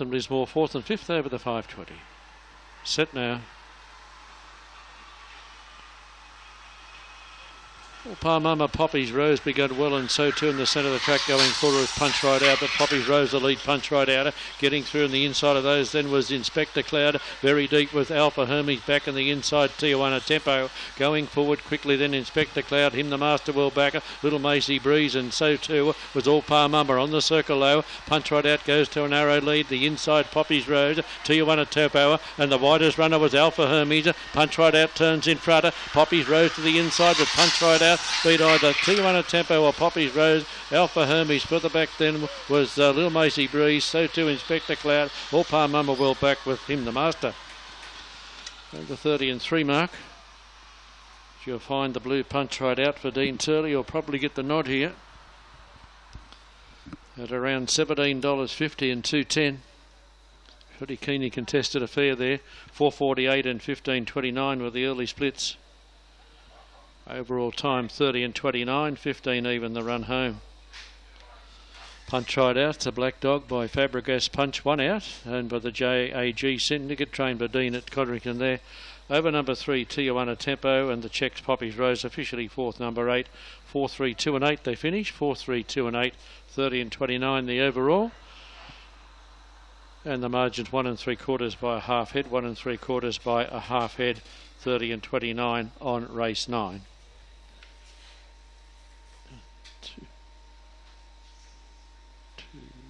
and Lismore fourth and fifth over the 520. Set now. Well, Palmama Poppy's Rose begun well and so too in the centre of the track going forward with Punch Right Out but Poppy's Rose the lead Punch Right Out getting through on the inside of those. Then was Inspector Cloud very deep with Alpha Hermes back in the inside Tijuana Tempo. Going forward quickly then Inspector Cloud him the Master Well backer Little Macy Breeze and so too was all Palmama on the circle low Punch Right Out goes to a narrow lead the inside Poppy's Rose Tijuana Tempo and the widest runner was Alpha Hermes. Punch Right Out turns in front of. Poppy's Rose to the inside with Punch Right Out beat either Tijuana Tempo or Poppy's Rose. Alpha Hermes further back then was uh, Little Macy Breeze. So too Inspector Cloud. All Palmama well back with him, the master. The 30 and 3 mark. You'll find the blue punch right out for Dean Turley, you'll probably get the nod here. At around $17.50 and 210. Pretty keenly contested affair there. 448 and 1529 were the early splits. Overall time 30 and 29, 15 even the run home. Punch right out to Black Dog by Fabregas. Punch one out, and by the JAG Syndicate, trained by Dean at Codrington there. Over number three, Tijuana Tempo, and the Czechs Poppy's Rose, officially fourth, number eight. Four, three, two, and eight, they finish. Four, three, two, and eight. 30 and 29 the overall. And the margins one and three quarters by a half head, one and three quarters by a half head, 30 and 29 on race nine. Mm-hmm.